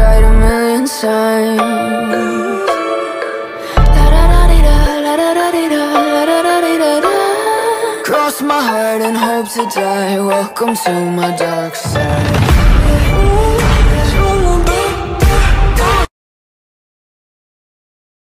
Tried a million times La-da-da-dee-da, la-da-da-dee-da, la-da-da-dee-da-da. Cross my heart and hope to die Welcome to my dark side